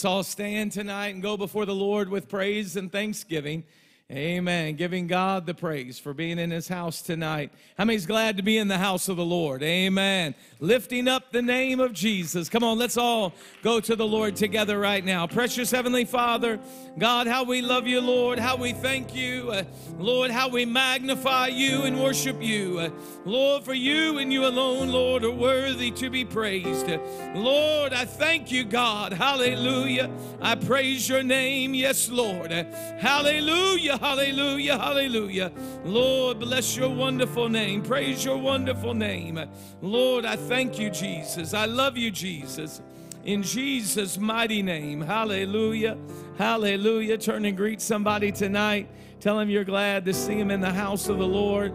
Let's all stand tonight and go before the Lord with praise and thanksgiving. Amen. Giving God the praise for being in his house tonight. How many's glad to be in the house of the Lord? Amen. Lifting up the name of Jesus. Come on, let's all go to the Lord together right now. Precious Heavenly Father, God, how we love you, Lord, how we thank you, uh, Lord, how we magnify you and worship you. Uh, Lord, for you and you alone, Lord, are worthy to be praised. Uh, Lord, I thank you, God. Hallelujah. I praise your name. Yes, Lord. Hallelujah. Hallelujah. Hallelujah. Lord, bless your wonderful name. Praise your wonderful name. Lord, I thank you, Jesus. I love you, Jesus. In Jesus' mighty name. Hallelujah. Hallelujah. Turn and greet somebody tonight. Tell them you're glad to see them in the house of the Lord.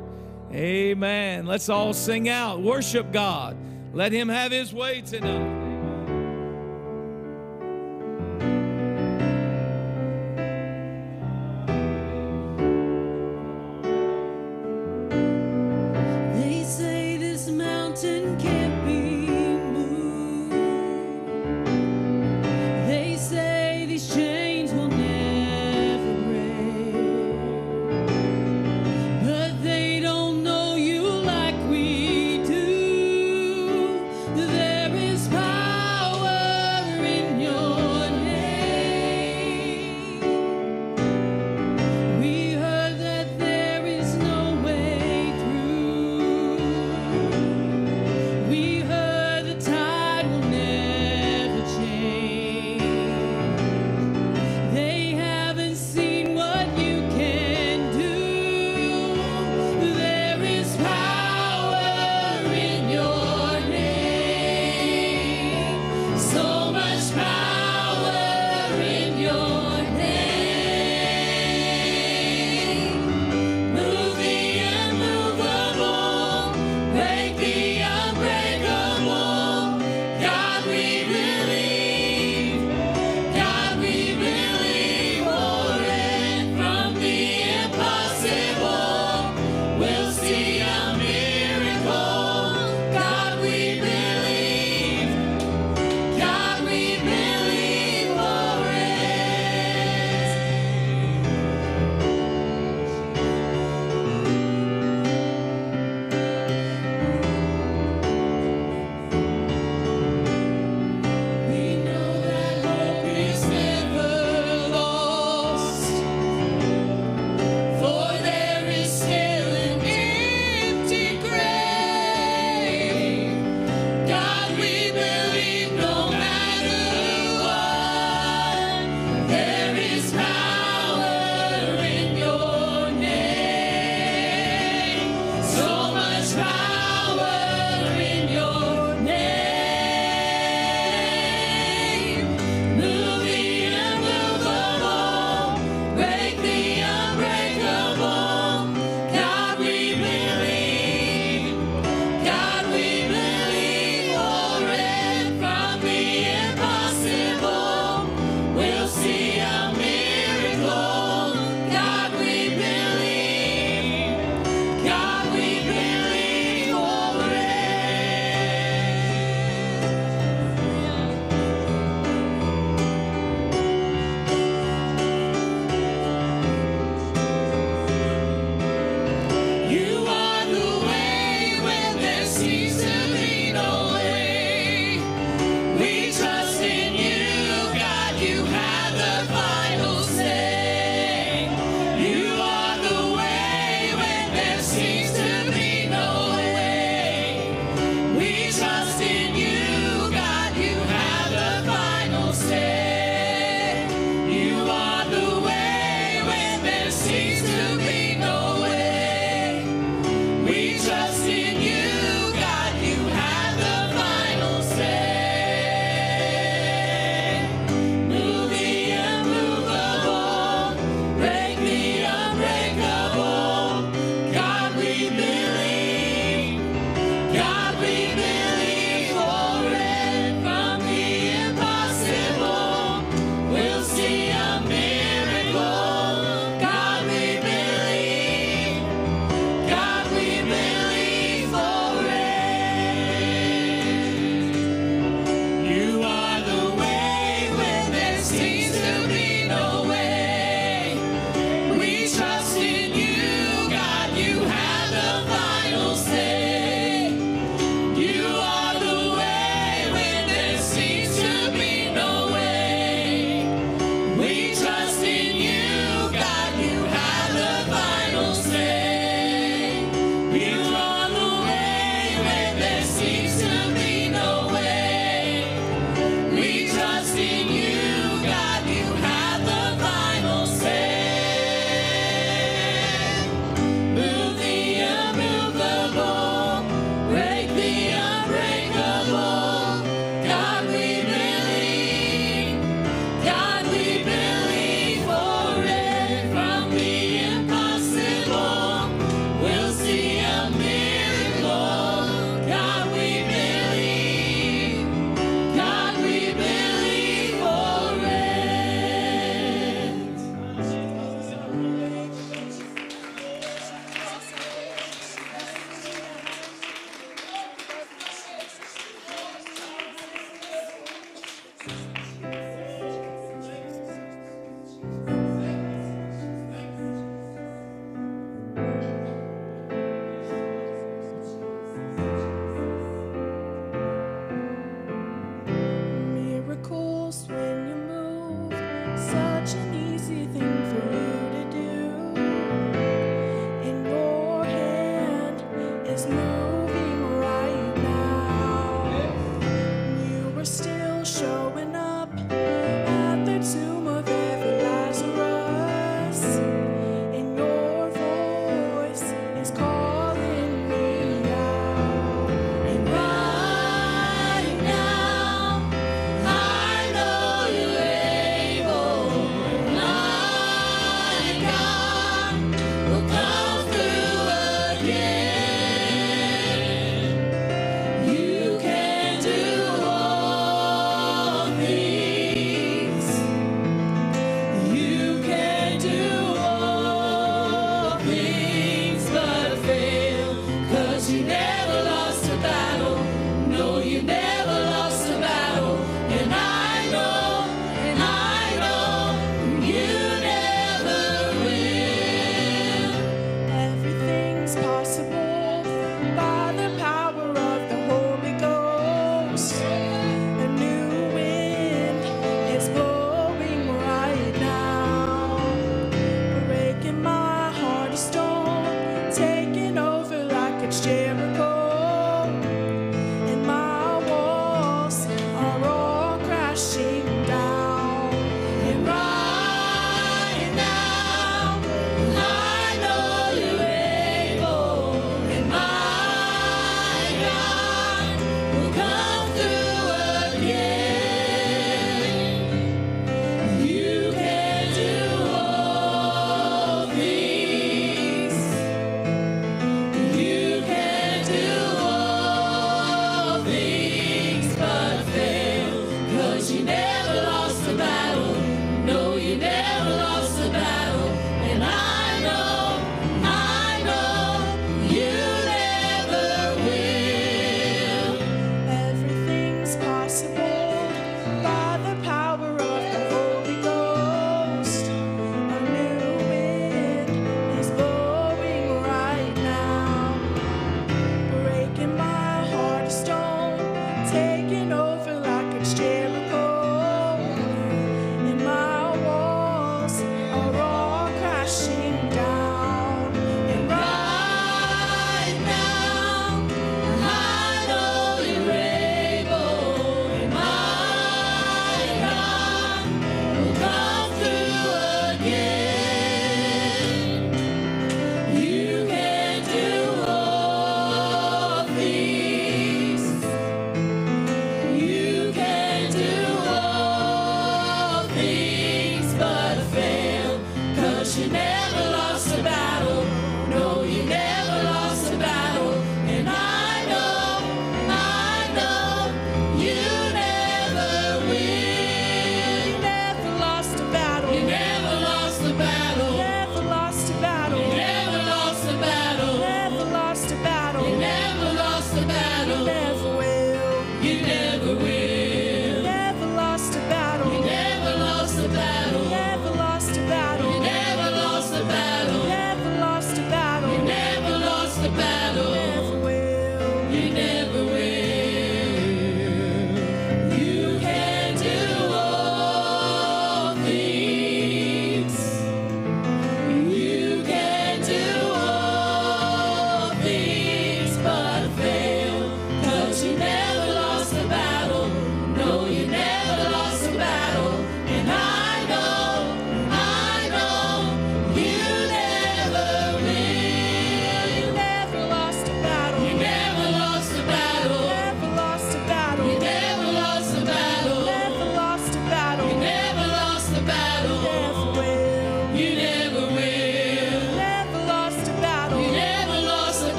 Amen. Let's all sing out. Worship God. Let him have his way tonight.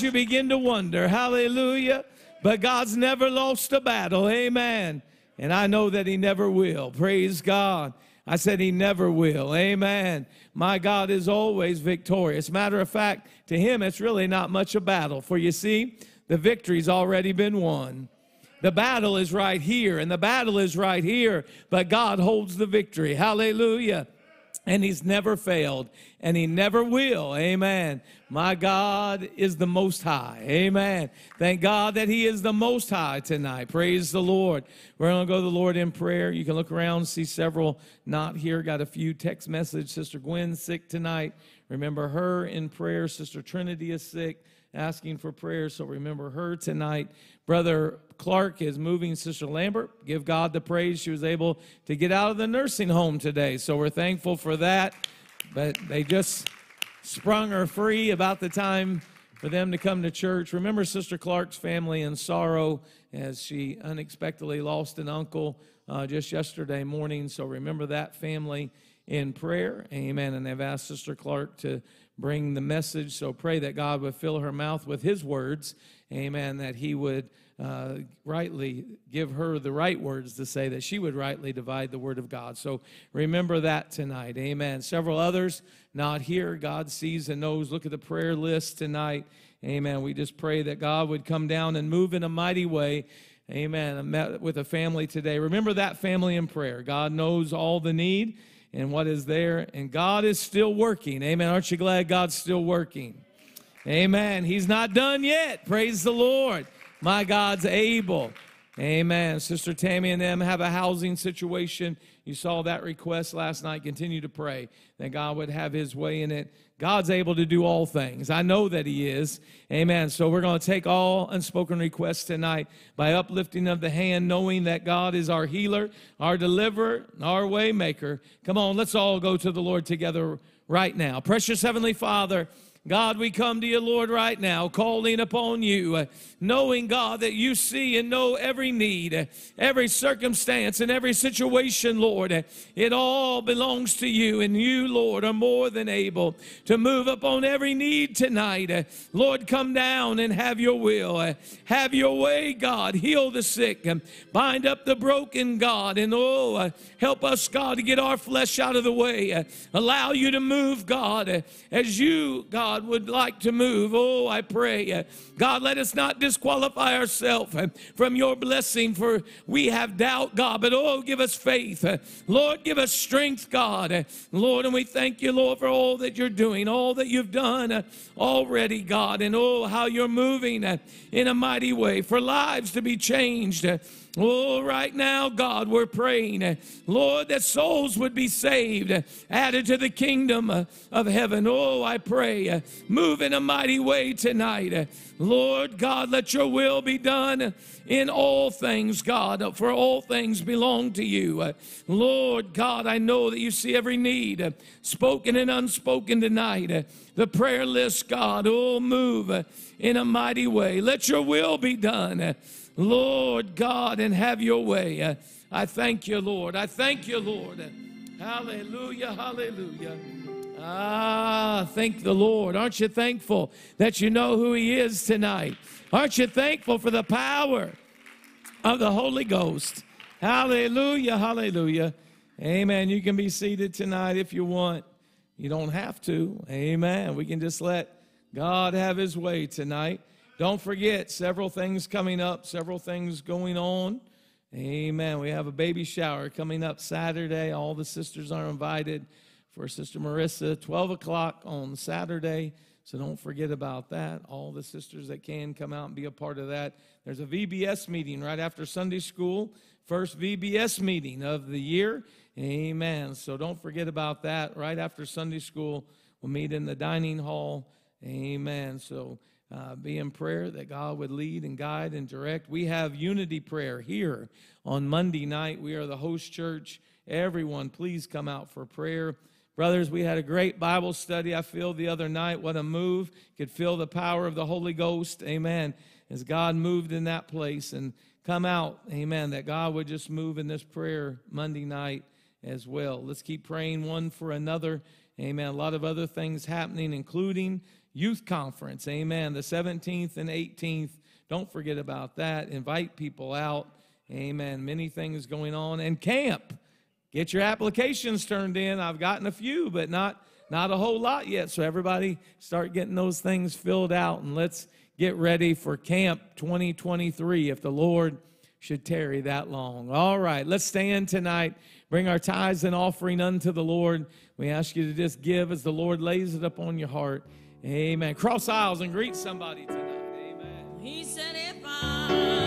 There's times you begin to wonder, hallelujah. But God's never lost a battle, amen. And I know that He never will. Praise God. I said He never will, amen. My God is always victorious. Matter of fact, to Him, it's really not much a battle. For you see, the victory's already been won. The battle is right here, and the battle is right here, but God holds the victory. Hallelujah. And he's never failed, and he never will. Amen. My God is the most high. Amen. Thank God that he is the most high tonight. Praise the Lord. We're going to go to the Lord in prayer. You can look around, see several not here. Got a few text message. Sister Gwen's sick tonight. Remember her in prayer. Sister Trinity is sick asking for prayer, so remember her tonight. Brother Clark is moving Sister Lambert. Give God the praise. She was able to get out of the nursing home today, so we're thankful for that. But they just sprung her free about the time for them to come to church. Remember Sister Clark's family in sorrow as she unexpectedly lost an uncle uh, just yesterday morning. So remember that family in prayer. Amen. And they've asked Sister Clark to bring the message. So pray that God would fill her mouth with His words. Amen. That He would uh, rightly give her the right words to say, that she would rightly divide the word of God. So remember that tonight. Amen. Several others not here. God sees and knows. Look at the prayer list tonight. Amen. We just pray that God would come down and move in a mighty way. Amen. I met with a family today. Remember that family in prayer. God knows all the need and what is there, and God is still working. Amen. Aren't you glad God's still working? Amen. He's not done yet. Praise the Lord. My God's able. Amen. Sister Tammy and them have a housing situation. You saw that request last night. Continue to pray that God would have his way in it. God's able to do all things. I know that he is. Amen. So we're going to take all unspoken requests tonight by uplifting of the hand, knowing that God is our healer, our deliverer, our way maker. Come on, let's all go to the Lord together right now. Precious Heavenly Father, God, we come to you, Lord, right now, calling upon you, knowing, God, that you see and know every need, every circumstance, and every situation, Lord. It all belongs to you, and you, Lord, are more than able to move upon every need tonight. Lord, come down and have your will. Have your way, God. Heal the sick, bind up the broken, God, and oh, help us, God, to get our flesh out of the way. Allow you to move, God, as you, God, would like to move. Oh, I pray. uh, God, let us not disqualify ourselves uh, from your blessing, for we have doubt, God, but oh, give us faith. Uh, Lord, give us strength, God. Lord, and we thank you, Lord, for all that you're doing, all that you've done already, God, and oh, how you're moving in a mighty way for lives to be changed. Oh, right now, God, we're praying, Lord, that souls would be saved, added to the kingdom of heaven. Oh, I pray, Move in a mighty way tonight. Lord God, let your will be done in all things, God, for all things belong to you. Lord God, I know that you see every need, spoken and unspoken tonight. The prayer list, God, oh, move in a mighty way. Let your will be done. Uh, Lord God, and have your way. Uh, I thank you, Lord. I thank you, Lord. Hallelujah, hallelujah. Ah, thank the Lord. Aren't you thankful that you know who He is tonight? Aren't you thankful for the power of the Holy Ghost? Hallelujah, hallelujah. Amen. You can be seated tonight if you want. You don't have to. Amen. We can just let God have His way tonight. Don't forget, several things coming up, several things going on. Amen. We have a baby shower coming up Saturday. All the sisters are invited for Sister Marissa, 12 o'clock on Saturday. So don't forget about that. All the sisters that can come out and be a part of that. There's a VBS meeting right after Sunday school, first VBS meeting of the year. Amen. So don't forget about that. Right after Sunday school, we'll meet in the dining hall. Amen. So uh, be in prayer that God would lead and guide and direct. We have unity prayer here on Monday night. We are the host church. Everyone, please come out for prayer. Brothers, we had a great Bible study, I feel, the other night. What a move. Could feel the power of the Holy Ghost. Amen. As God moved in that place and come out. Amen. That God would just move in this prayer Monday night as well. Let's keep praying one for another. Amen. A lot of other things happening, including youth conference. Amen. The 17th and 18th. Don't forget about that. Invite people out. Amen. Many things going on. And camp. Get your applications turned in. I've gotten a few, but not not a whole lot yet. So everybody start getting those things filled out and let's get ready for camp 2023 if the Lord should tarry that long. All right, let's stand tonight. Bring our tithes and offering unto the Lord. We ask you to just give as the Lord lays it upon your heart. Amen. Cross aisles and greet somebody tonight. Amen. He said, if I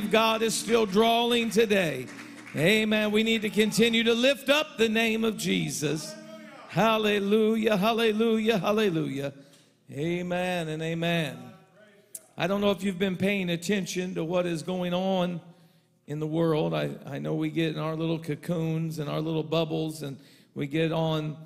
believe God is still drawing today. Amen. We need to continue to lift up the name of Jesus. Hallelujah, hallelujah, hallelujah. Amen and amen. I don't know if you've been paying attention to what is going on in the world. I, I know we get in our little cocoons and our little bubbles and we get on,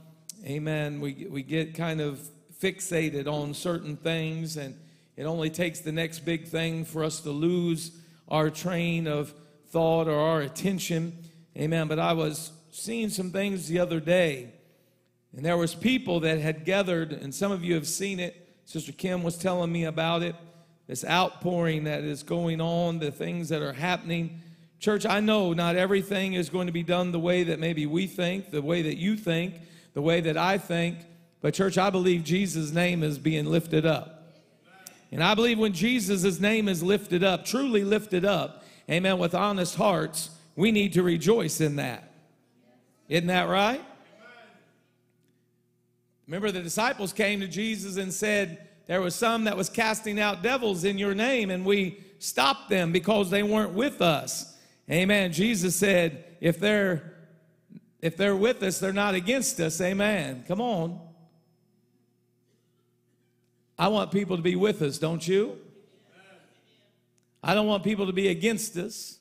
amen, we, we get kind of fixated on certain things and it only takes the next big thing for us to lose our train of thought or our attention. Amen. But I was seeing some things the other day and there was people that had gathered and some of you have seen it. Sister Kim was telling me about it. This outpouring that is going on, the things that are happening. Church, I know not everything is going to be done the way that maybe we think, the way that you think, the way that I think. But, church, I believe Jesus' name is being lifted up. And I believe when Jesus' name is lifted up, truly lifted up, amen, with honest hearts, we need to rejoice in that. Isn't that right? Remember, the disciples came to Jesus and said, There was some that was casting out devils in your name, and we stopped them because they weren't with us. Amen. Jesus said, If they're if they're with us, they're not against us. Amen. Come on. I want people to be with us, don't you? I don't want people to be against us.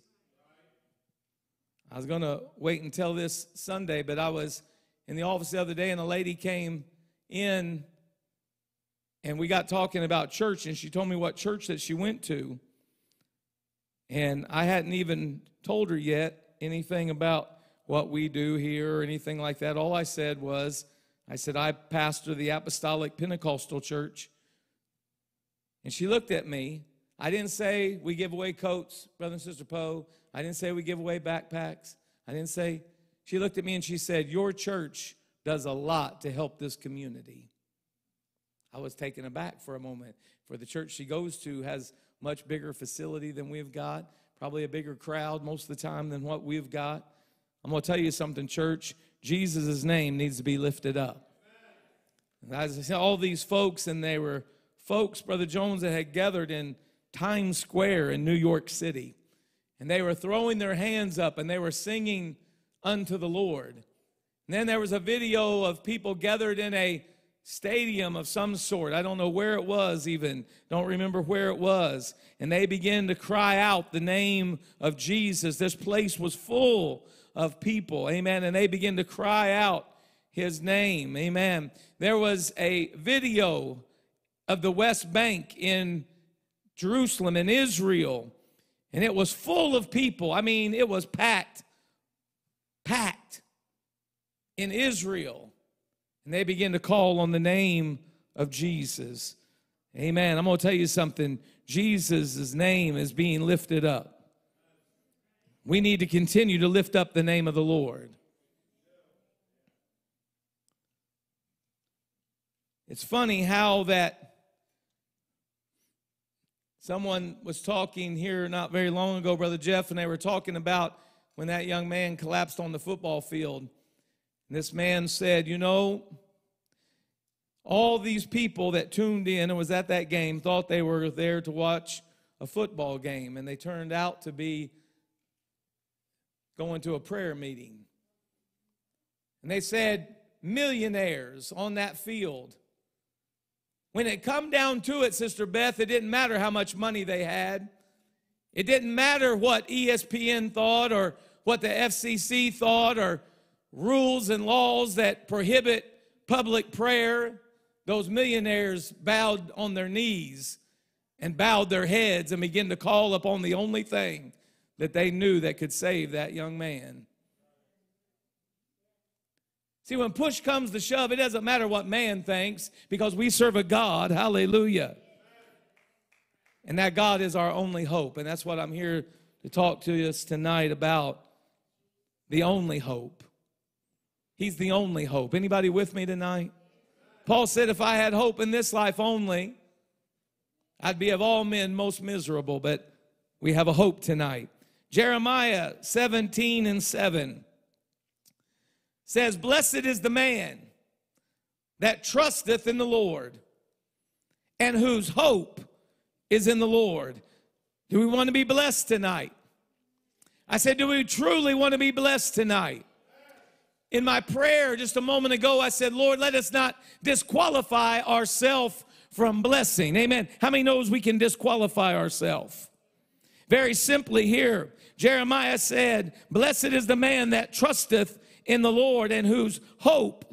I was going to wait until this Sunday, but I was in the office the other day and a lady came in and we got talking about church and she told me what church that she went to. And I hadn't even told her yet anything about what we do here or anything like that. All I said was, I said, I pastor the Apostolic Pentecostal Church. And she looked at me. I didn't say we give away coats, brother and sister Poe. I didn't say we give away backpacks. I didn't say, she looked at me and she said, Your church does a lot to help this community. I was taken aback for a moment. For the church she goes to has much bigger facility than we've got, probably a bigger crowd most of the time than what we've got. I'm going to tell you something, church. Jesus' name needs to be lifted up. And as I said, all these folks, and they were folks, Brother Jones, that had gathered in Times Square in New York City. And they were throwing their hands up and they were singing unto the Lord. And then there was a video of people gathered in a stadium of some sort. I don't know where it was, even. Don't remember where it was. And they began to cry out the name of Jesus. This place was full of people. Amen. And they began to cry out his name. Amen. There was a video of the West Bank in Jerusalem, in Israel, and it was full of people. I mean, it was packed, packed in Israel. And they begin to call on the name of Jesus. Amen. I'm going to tell you something. Jesus' name is being lifted up. We need to continue to lift up the name of the Lord. It's funny how that someone was talking here not very long ago, Brother Jeff, and they were talking about when that young man collapsed on the football field. And this man said, You know, all these people that tuned in and was at that game thought they were there to watch a football game, and they turned out to be going to a prayer meeting. And they said, millionaires on that field. When it come down to it, Sister Beth, it didn't matter how much money they had. It didn't matter what ESPN thought or what the FCC thought or rules and laws that prohibit public prayer. Those millionaires bowed on their knees and bowed their heads and began to call upon the only thing that they knew that could save that young man. See, when push comes to shove, it doesn't matter what man thinks because we serve a God. Hallelujah. And that God is our only hope. And that's what I'm here to talk to us tonight about the only hope. He's the only hope. Anybody with me tonight? Paul said, if I had hope in this life only, I'd be of all men most miserable, but we have a hope tonight. Jeremiah 17 and 7 says, Blessed is the man that trusteth in the Lord and whose hope is in the Lord. Do we want to be blessed tonight? I said, Do we truly want to be blessed tonight? In my prayer just a moment ago, I said, Lord, let us not disqualify ourselves from blessing. Amen. How many knows we can disqualify ourselves? Very simply here, Jeremiah said, Blessed is the man that trusteth in the Lord and whose hope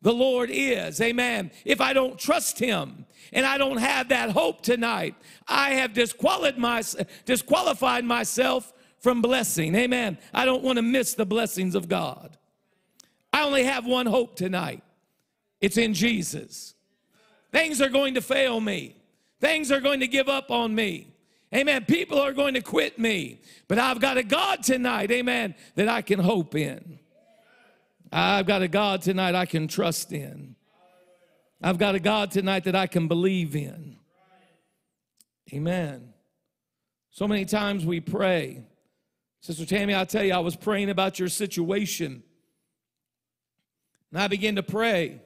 the Lord is. Amen. If I don't trust him and I don't have that hope tonight, I have disqualified, my, disqualified myself from blessing. Amen. I don't want to miss the blessings of God. I only have one hope tonight it's in Jesus. Things are going to fail me, things are going to give up on me. Amen. People are going to quit me, but I've got a God tonight, amen, that I can hope in. I've got a God tonight I can trust in. I've got a God tonight that I can believe in. Amen. So many times we pray. Sister Tammy, I'll tell you, I was praying about your situation. And I began to pray.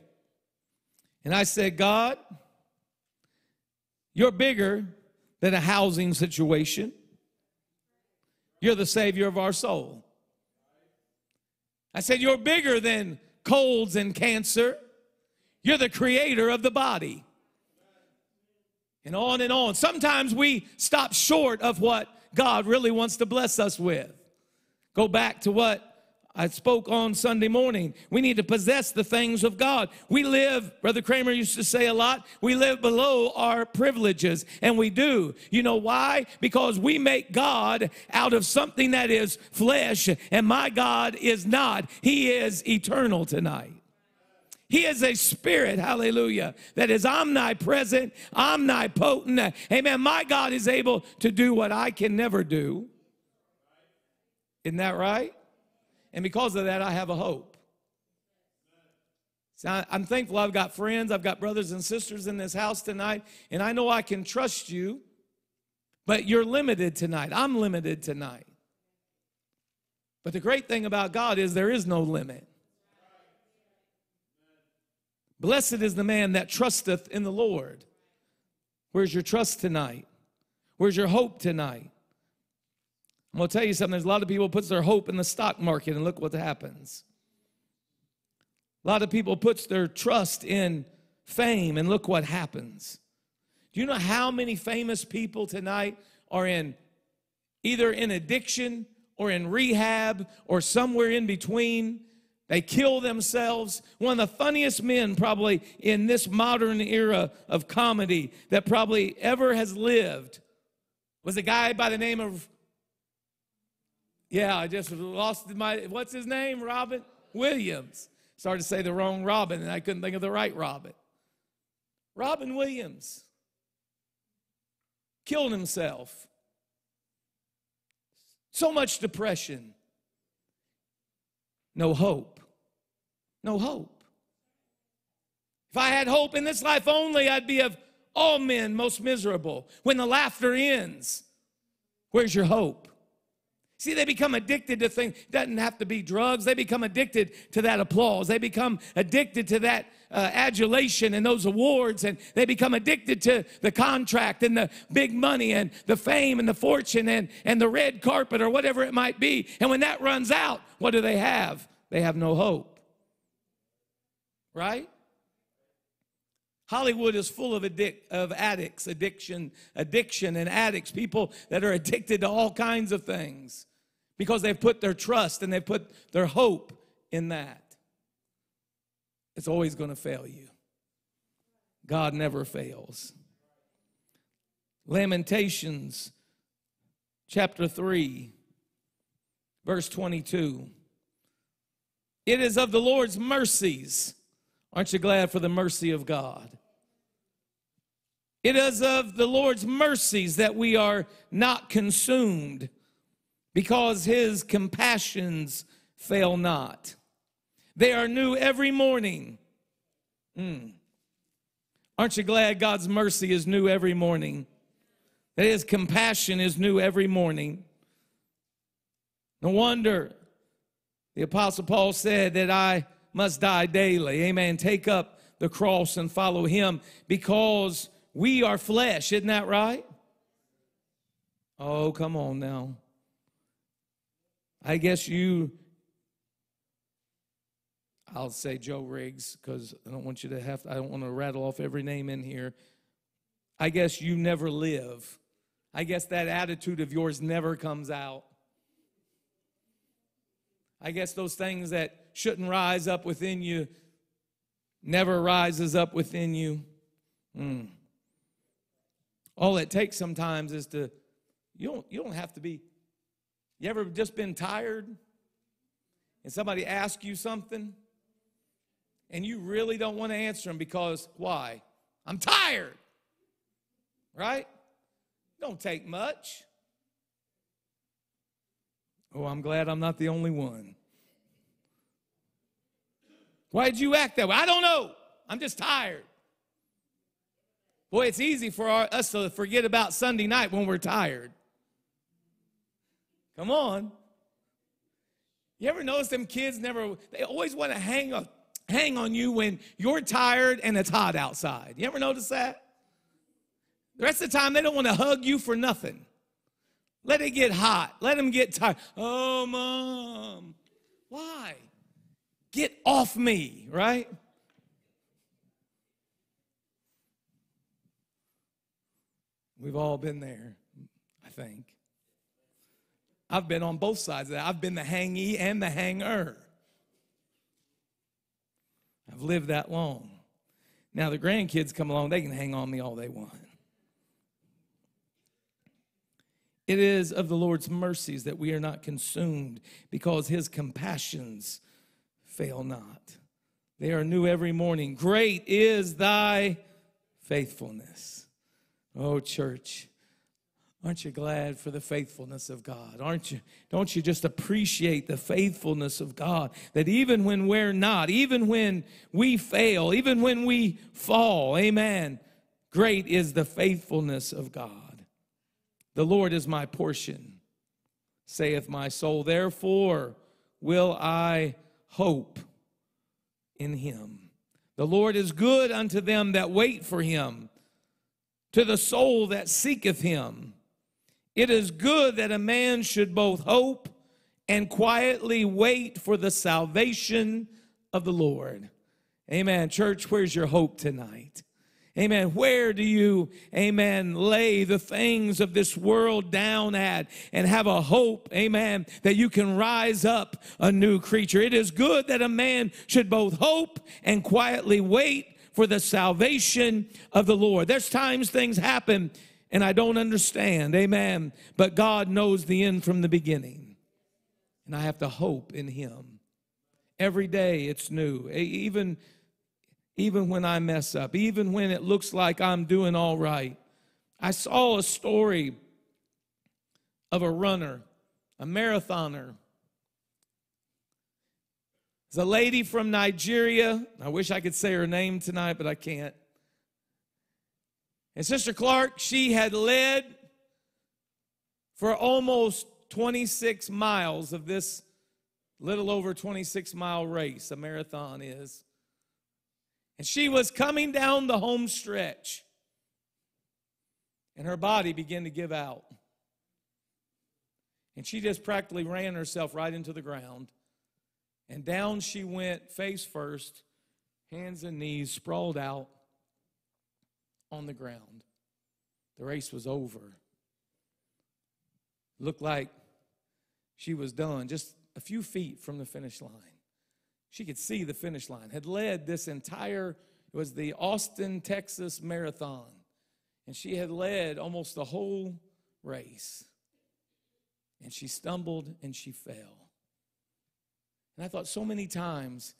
And I said, God, you're bigger than a housing situation. You're the Savior of our soul. I said, You're bigger than colds and cancer. You're the creator of the body. And on and on. Sometimes we stop short of what God really wants to bless us with. Go back to what I spoke on Sunday morning. We need to possess the things of God. We live, Brother Kramer used to say a lot, we live below our privileges, and we do. You know why? Because we make God out of something that is flesh, and my God is not. He is eternal tonight. He is a spirit, hallelujah, that is omnipresent, omnipotent. Amen. My God is able to do what I can never do. Isn't that right? And because of that, I have a hope. See, I, I'm thankful I've got friends, I've got brothers and sisters in this house tonight, and I know I can trust you, but you're limited tonight. I'm limited tonight. But the great thing about God is there is no limit. Blessed is the man that trusteth in the Lord. Where's your trust tonight? Where's your hope tonight? I'm going to tell you something. There's a lot of people puts their hope in the stock market, and look what happens. A lot of people puts their trust in fame, and look what happens. Do you know how many famous people tonight are in either in addiction or in rehab or somewhere in between? They kill themselves. One of the funniest men, probably in this modern era of comedy, that probably ever has lived was a guy by the name of yeah, I just lost my, what's his name? Robin Williams. Started to say the wrong Robin, and I couldn't think of the right Robin. Robin Williams killed himself. So much depression. No hope. No hope. If I had hope in this life only, I'd be of all men most miserable. When the laughter ends, where's your hope? See, they become addicted to things. Doesn't have to be drugs. They become addicted to that applause. They become addicted to that uh, adulation and those awards, and they become addicted to the contract and the big money and the fame and the fortune and, and the red carpet or whatever it might be. And when that runs out, what do they have? They have no hope. Right? Hollywood is full of, of addicts, addiction, addiction, and addicts, people that are addicted to all kinds of things because they've put their trust and they've put their hope in that. It's always going to fail you. God never fails. Lamentations chapter 3, verse 22. It is of the Lord's mercies. Aren't you glad for the mercy of God? It is of the Lord's mercies that we are not consumed because his compassions fail not. They are new every morning. Mm. Aren't you glad God's mercy is new every morning? That his compassion is new every morning. No wonder the Apostle Paul said that I must die daily. Amen. Take up the cross and follow him because we are flesh. Isn't that right? Oh, come on now. I guess you, I'll say Joe Riggs because I don't want you to have, I don't want to rattle off every name in here. I guess you never live. I guess that attitude of yours never comes out. I guess those things that shouldn't rise up within you never rises up within you. Mm. All it takes sometimes is to you don't you don't have to be you ever just been tired and somebody asks you something and you really don't want to answer them because why? I'm tired. Right? Don't take much. Oh, I'm glad I'm not the only one. Why'd you act that way? I don't know. I'm just tired. Boy, it's easy for our, us to forget about Sunday night when we're tired. Come on. You ever notice them kids never, they always want to hang, on, hang on you when you're tired and it's hot outside. You ever notice that? The rest of the time, they don't want to hug you for nothing. Let it get hot. Let them get tired. Oh, mom. Why? Get off me, right? We've all been there, I think. I've been on both sides of that. I've been the hangee and the hanger. I've lived that long. Now the grandkids come along, they can hang on me all they want. It is of the Lord's mercies that we are not consumed because his compassions fail not. They are new every morning. Great is thy faithfulness. Oh, church, aren't you glad for the faithfulness of God? Aren't you? Don't you just appreciate the faithfulness of God? That even when we're not, even when we fail, even when we fall, amen, great is the faithfulness of God. The Lord is my portion, saith my soul. Therefore will I hope in him. The Lord is good unto them that wait for him, to the soul that seeketh him. It is good that a man should both hope and quietly wait for the salvation of the Lord. Amen. Church, where's your hope tonight? Amen. Where do you, amen, lay the things of this world down at and have a hope, amen, that you can rise up a new creature? It is good that a man should both hope and quietly wait for the salvation of the Lord. There's times things happen and I don't understand, amen, but God knows the end from the beginning. And I have to hope in Him. Every day it's new. Even even when I mess up, even when it looks like I'm doing all right. I saw a story of a runner, a marathoner. It's a lady from Nigeria. I wish I could say her name tonight, but I can't. And Sister Clark, she had led for almost 26 miles of this little over 26 mile race, a marathon is. And she was coming down the home stretch, and her body began to give out. And she just practically ran herself right into the ground. And down she went, face first, hands and knees sprawled out on the ground. The race was over. Looked like she was done, just a few feet from the finish line. She could see the finish line, had led this entire, it was the Austin, Texas Marathon. And she had led almost the whole race. And she stumbled and she fell. And I thought so many times,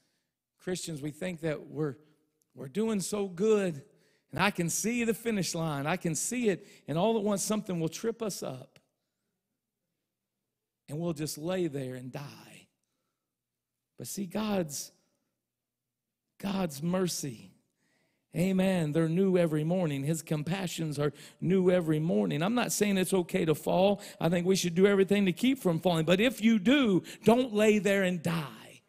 Christians, we think that we're, we're doing so good, and I can see the finish line, I can see it, and all at once something will trip us up. And we'll just lay there and die. But see, God's God's mercy. Amen. They're new every morning. His compassions are new every morning. I'm not saying it's okay to fall. I think we should do everything to keep from falling. But if you do, don't lay there and die.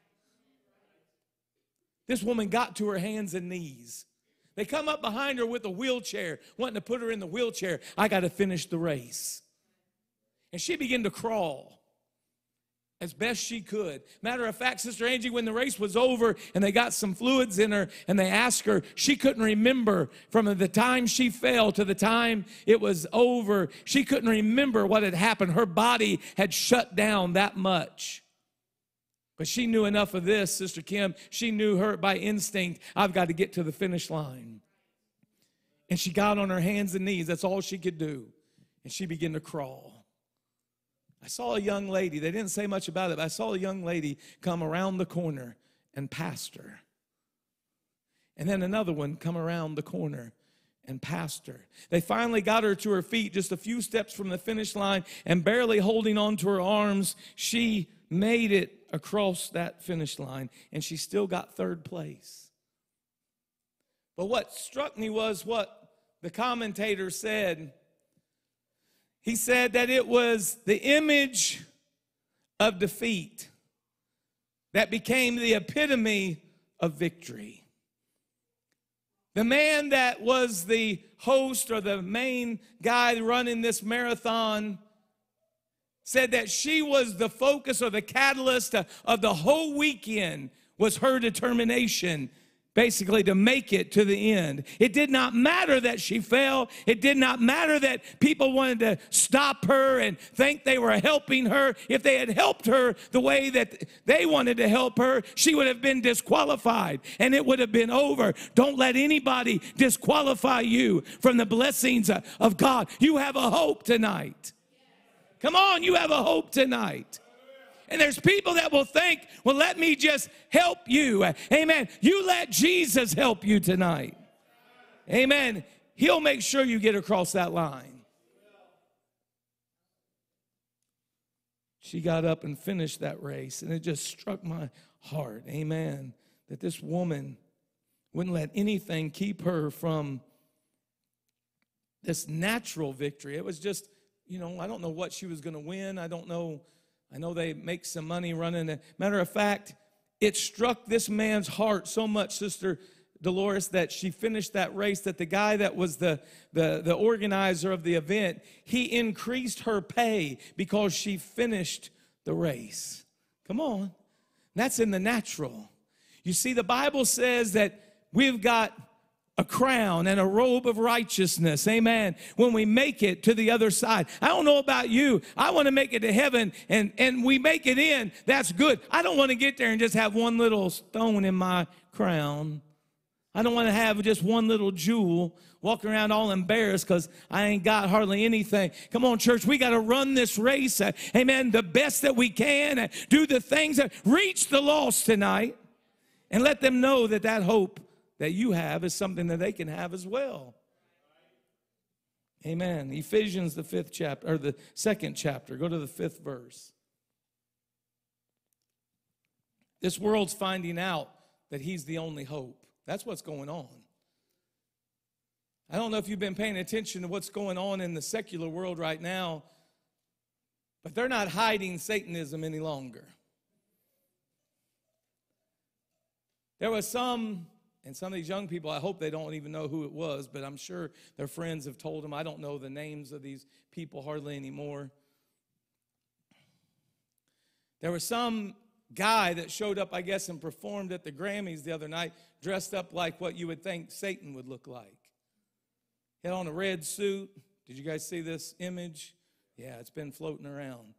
This woman got to her hands and knees. They come up behind her with a wheelchair, wanting to put her in the wheelchair. I got to finish the race. And she began to crawl as best she could. Matter of fact, Sister Angie, when the race was over and they got some fluids in her and they asked her, she couldn't remember from the time she fell to the time it was over. She couldn't remember what had happened. Her body had shut down that much. But she knew enough of this, Sister Kim. She knew her by instinct, I've got to get to the finish line. And she got on her hands and knees. That's all she could do. And she began to crawl. I saw a young lady, they didn't say much about it, but I saw a young lady come around the corner and passed her. And then another one come around the corner and passed her. They finally got her to her feet just a few steps from the finish line and barely holding on to her arms, she made it across that finish line and she still got third place. But what struck me was what the commentator said. He said that it was the image of defeat that became the epitome of victory. The man that was the host or the main guy running this marathon said that she was the focus or the catalyst of the whole weekend was her determination basically to make it to the end. It did not matter that she fell. It did not matter that people wanted to stop her and think they were helping her. If they had helped her the way that they wanted to help her, she would have been disqualified and it would have been over. Don't let anybody disqualify you from the blessings of God. You have a hope tonight. Come on, you have a hope tonight. And there's people that will think, well, let me just help you. Amen. You let Jesus help you tonight. Amen. He'll make sure you get across that line. She got up and finished that race, and it just struck my heart. Amen. That this woman wouldn't let anything keep her from this natural victory. It was just, you know, I don't know what she was going to win. I don't know I know they make some money running. Matter of fact, it struck this man's heart so much, Sister Dolores, that she finished that race, that the guy that was the, the, the organizer of the event, he increased her pay because she finished the race. Come on. That's in the natural. You see, the Bible says that we've got a crown and a robe of righteousness. Amen. When we make it to the other side. I don't know about you. I want to make it to heaven and, and we make it in. That's good. I don't want to get there and just have one little stone in my crown. I don't want to have just one little jewel walking around all embarrassed because I ain't got hardly anything. Come on, church, we got to run this race. Amen. The best that we can. Do the things that reach the lost tonight and let them know that that hope that you have is something that they can have as well. Amen. Ephesians, the fifth chapter, or the second chapter. Go to the fifth verse. This world's finding out that he's the only hope. That's what's going on. I don't know if you've been paying attention to what's going on in the secular world right now, but they're not hiding Satanism any longer. There was some and some of these young people, I hope they don't even know who it was, but I'm sure their friends have told them. I don't know the names of these people hardly anymore. There was some guy that showed up, I guess, and performed at the Grammys the other night, dressed up like what you would think Satan would look like. He had on a red suit. Did you guys see this image? Yeah, it's been floating around.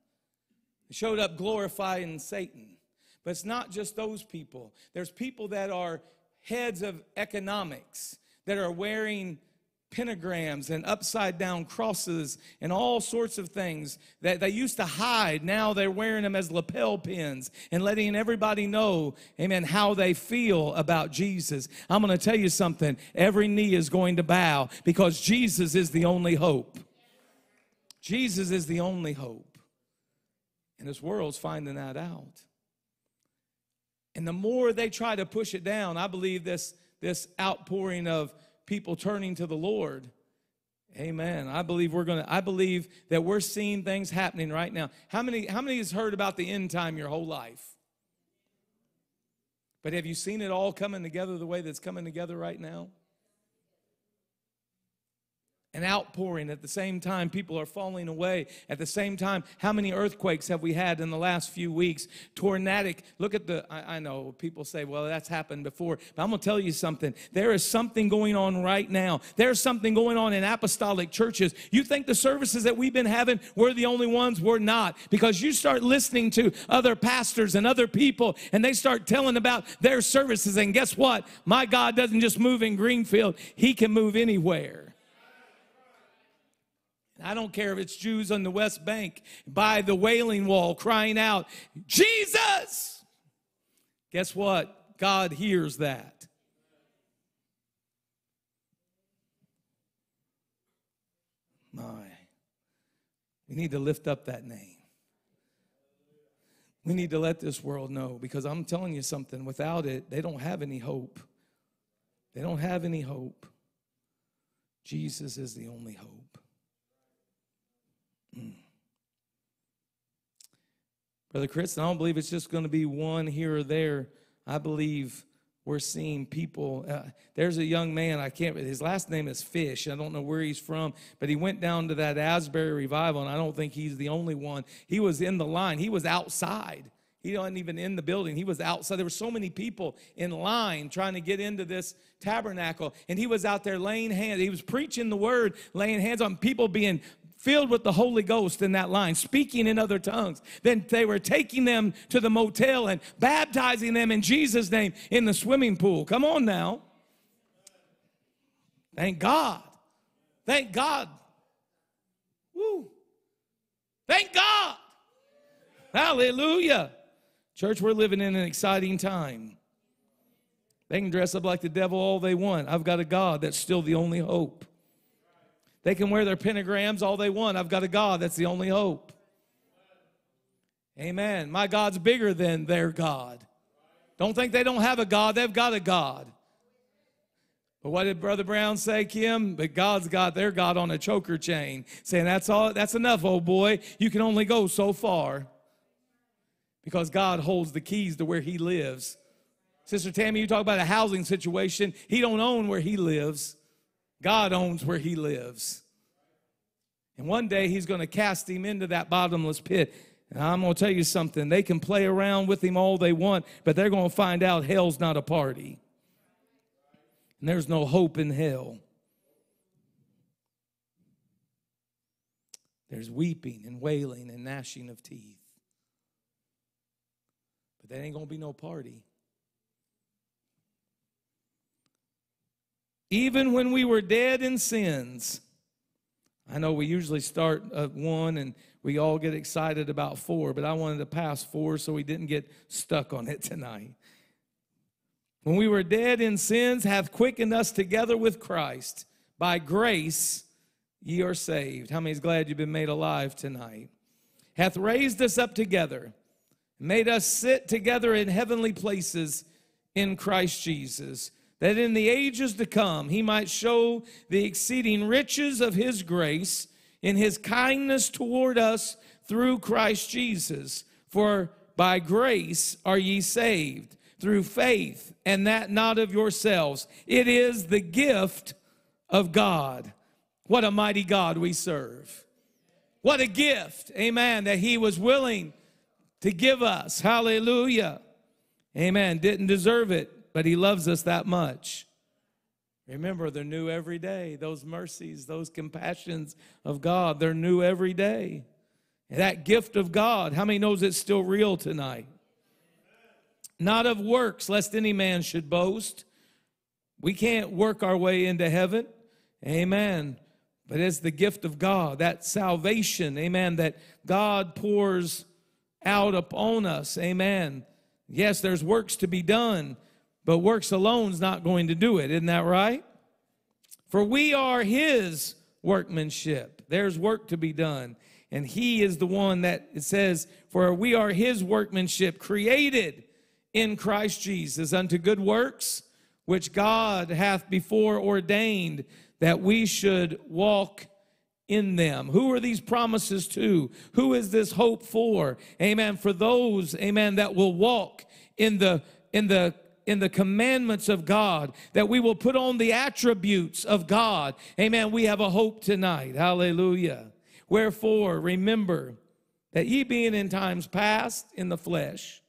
He showed up glorifying Satan. But it's not just those people. There's people that are heads of economics that are wearing pentagrams and upside down crosses and all sorts of things that they used to hide. Now they're wearing them as lapel pins and letting everybody know, amen, how they feel about Jesus. I'm going to tell you something. Every knee is going to bow because Jesus is the only hope. Jesus is the only hope. And this world's finding that out. And the more they try to push it down, I believe this, this outpouring of people turning to the Lord. Amen. I believe we're gonna, I believe that we're seeing things happening right now. How many, how many has heard about the end time your whole life? But have you seen it all coming together the way that's coming together right now? An outpouring at the same time people are falling away at the same time how many earthquakes have we had in the last few weeks? Tornadic look at the i, I know people say well that's happened before but i'm going to tell you something. There is something going on right now. There's something going on in apostolic churches. You think the services that we've been having we're the only ones? We're not. Because you start listening to other pastors and other people and they start telling about their services and guess what? My god doesn't just move in greenfield. He can move anywhere I don't care if it's Jews on the West Bank by the Wailing Wall crying out, Jesus! Guess what? God hears that. My. We need to lift up that name. We need to let this world know because I'm telling you something, without it, they don't have any hope. They don't have any hope. Jesus is the only hope. Brother Chris, I don't believe it's just going to be one here or there. I believe we're seeing people. Uh, there's a young man, I can't, his last name is Fish. I don't know where he's from, but he went down to that Asbury revival, and I don't think he's the only one. He was in the line, he was outside. He wasn't even in the building. He was outside. There were so many people in line trying to get into this tabernacle. And he was out there laying hands. He was preaching the word, laying hands on people being filled with the Holy Ghost in that line, speaking in other tongues. Then they were taking them to the motel and baptizing them in Jesus' name in the swimming pool. Come on now. Thank God. Thank God. Woo. Thank God. Hallelujah. Church, we're living in an exciting time. They can dress up like the devil all they want. I've got a God that's still the only hope. They can wear their pentagrams all they want. I've got a God that's the only hope. Amen. My God's bigger than their God. Don't think they don't have a God, they've got a God. But what did Brother Brown say, Kim? But God's got their God on a choker chain, saying, That's all, that's enough, old boy. You can only go so far. Because God holds the keys to where he lives. Sister Tammy, you talk about a housing situation. He don't own where he lives. God owns where he lives. And one day he's going to cast him into that bottomless pit. And I'm going to tell you something. They can play around with him all they want, but they're going to find out hell's not a party. And there's no hope in hell. There's weeping and wailing and gnashing of teeth. But there ain't going to be no party. Even when we were dead in sins, I know we usually start at one and we all get excited about four, but I wanted to pass four so we didn't get stuck on it tonight. When we were dead in sins, hath quickened us together with Christ. By grace ye are saved. How many's glad you've been made alive tonight? Hath raised us up together, made us sit together in heavenly places in Christ Jesus, that in the ages to come he might show the exceeding riches of his grace in his kindness toward us through Christ Jesus. For by grace are ye saved through faith, and that not of yourselves. It is the gift of God. What a mighty God we serve. What a gift, amen, that He was willing to give us. Hallelujah. Amen. Didn't deserve it, but He loves us that much. Remember, they're new every day. Those mercies, those compassions of God, they're new every day. That gift of God, how many knows it's still real tonight? not of works, lest any man should boast. We can't work our way into heaven. Amen. But it's the gift of God, that salvation, amen, that God pours out upon us. Amen. Yes, there's works to be done, but works alone is not going to do it. Isn't that right? For we are his workmanship. There's work to be done. And he is the one that it says, For we are his workmanship, created in Christ Jesus unto good works, which God hath before ordained that we should walk in them. Who are these promises to? Who is this hope for? Amen. For those, amen, that will walk in the in the in the commandments of God, that we will put on the attributes of God. Amen. We have a hope tonight. Hallelujah. Wherefore, remember that ye being in times past in the flesh,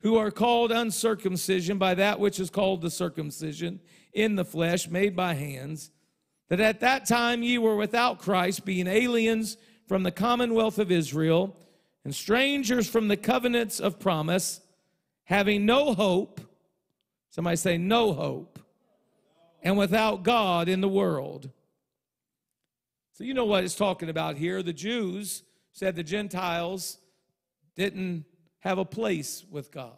who are called uncircumcision by that which is called the circumcision in the flesh made by hands, that at that time ye were without Christ, being aliens from the commonwealth of Israel and strangers from the covenants of promise, having no hope. Somebody say, no hope. And without God in the world. So, you know what it's talking about here. The Jews said the Gentiles didn't have a place with God.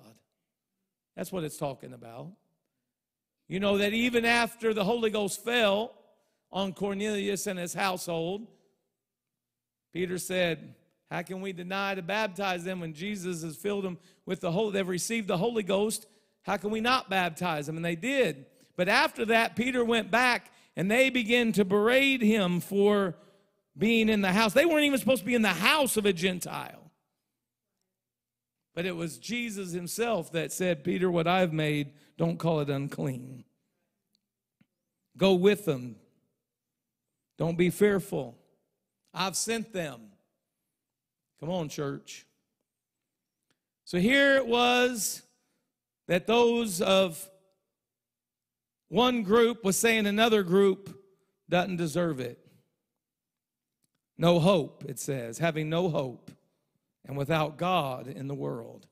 That's what it's talking about. You know that even after the Holy Ghost fell on Cornelius and his household, Peter said, How can we deny to baptize them when Jesus has filled them with the Holy? They've received the Holy Ghost. How can we not baptize them? And they did. But after that, Peter went back and they began to berate him for being in the house. They weren't even supposed to be in the house of a Gentile. But it was Jesus himself that said, Peter, what I've made, don't call it unclean. Go with them. Don't be fearful. I've sent them. Come on, church. So here it was that those of one group was saying another group doesn't deserve it. No hope, it says, having no hope and without God in the world.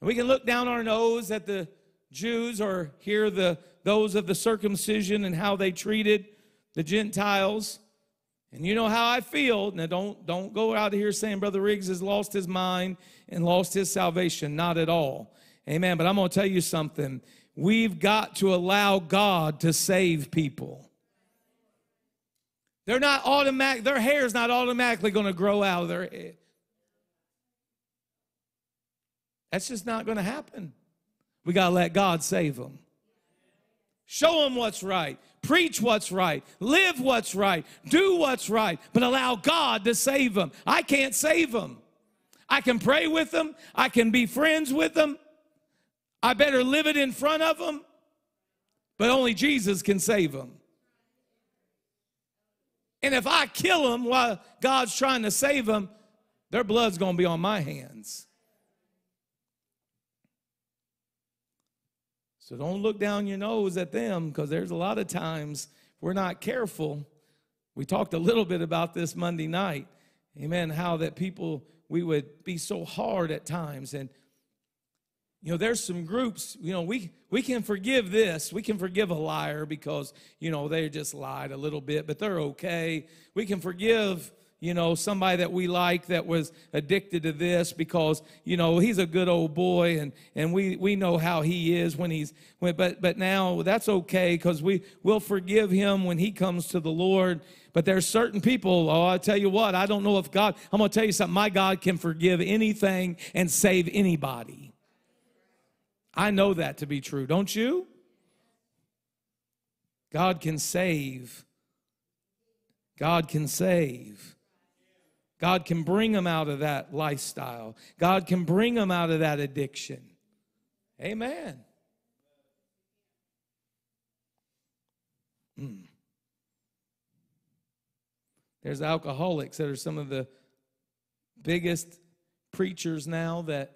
And we can look down our nose at the Jews or hear the those of the circumcision and how they treated the Gentiles. And you know how I feel. Now don't don't go out of here saying Brother Riggs has lost his mind and lost his salvation. Not at all. Amen. But I'm gonna tell you something. We've got to allow God to save people. They're not automatic, their hair is not automatically gonna grow out of their head. That's just not gonna happen. We gotta let God save them. Show them what's right. Preach what's right. Live what's right. Do what's right. But allow God to save them. I can't save them. I can pray with them. I can be friends with them. I better live it in front of them. But only Jesus can save them. And if I kill them while God's trying to save them, their blood's going to be on my hands. So don't look down your nose at them because there's a lot of times we're not careful. We talked a little bit about this Monday night. Amen. How that people, we would be so hard at times. And, you know, there's some groups, you know, we, we can forgive this. We can forgive a liar because, you know, they just lied a little bit, but they're okay. We can forgive you know, somebody that we like that was addicted to this because, you know, he's a good old boy and, and we, we know how he is when he's, when, but, but now that's okay because we will forgive him when he comes to the Lord. But there's certain people, oh, I tell you what, I don't know if God, I'm going to tell you something, my God can forgive anything and save anybody. I know that to be true, don't you? God can save. God can save. God can bring them out of that lifestyle. God can bring them out of that addiction. Amen. Mm. There's alcoholics that are some of the biggest preachers now that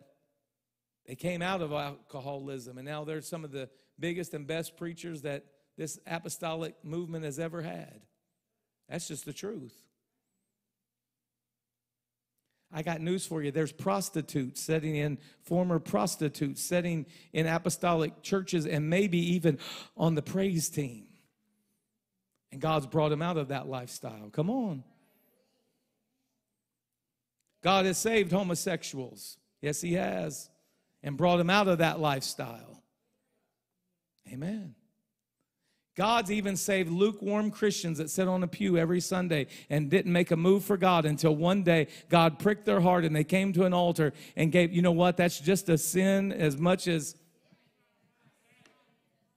they came out of alcoholism, and now they're some of the biggest and best preachers that this apostolic movement has ever had. That's just the truth. I got news for you. There's prostitutes sitting in, former prostitutes sitting in apostolic churches and maybe even on the praise team. And God's brought them out of that lifestyle. Come on. God has saved homosexuals. Yes, He has. And brought them out of that lifestyle. Amen. God's even saved lukewarm Christians that sit on a pew every Sunday and didn't make a move for God until one day God pricked their heart and they came to an altar and gave, you know what, that's just a sin as much as.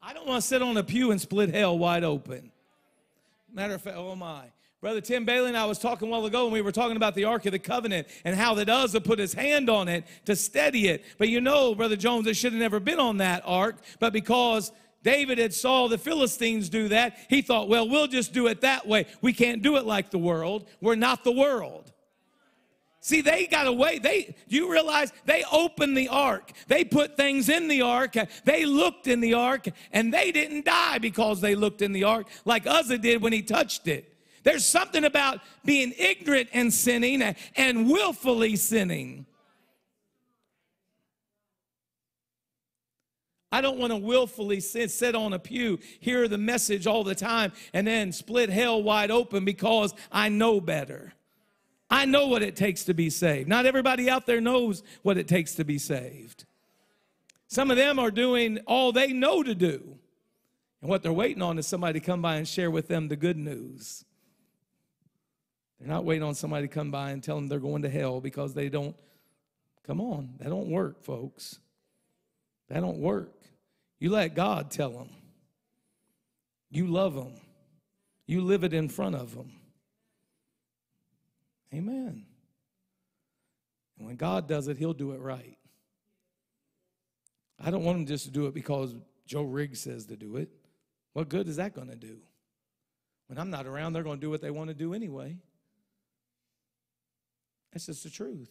I don't want to sit on a pew and split hell wide open. Matter of fact, oh my. Brother Tim Bailey and I was talking a while ago, and we were talking about the Ark of the Covenant and how that Uzzah put his hand on it to steady it. But you know, Brother Jones, it should have never been on that ark, but because David had saw the Philistines do that. He thought, well, we'll just do it that way. We can't do it like the world. We're not the world. See, they got away. They, you realize they opened the ark? They put things in the ark. They looked in the ark, and they didn't die because they looked in the ark like Uzzah did when he touched it. There's something about being ignorant and sinning and willfully sinning. I don't want to willfully sit, sit on a pew, hear the message all the time, and then split hell wide open because I know better. I know what it takes to be saved. Not everybody out there knows what it takes to be saved. Some of them are doing all they know to do. And what they're waiting on is somebody to come by and share with them the good news. They're not waiting on somebody to come by and tell them they're going to hell because they don't. Come on, that don't work, folks. That don't work. You let God tell them. You love them. You live it in front of them. Amen. And when God does it, He'll do it right. I don't want Him just to do it because Joe Riggs says to do it. What good is that going to do? When I'm not around, they're going to do what they want to do anyway. That's just the truth.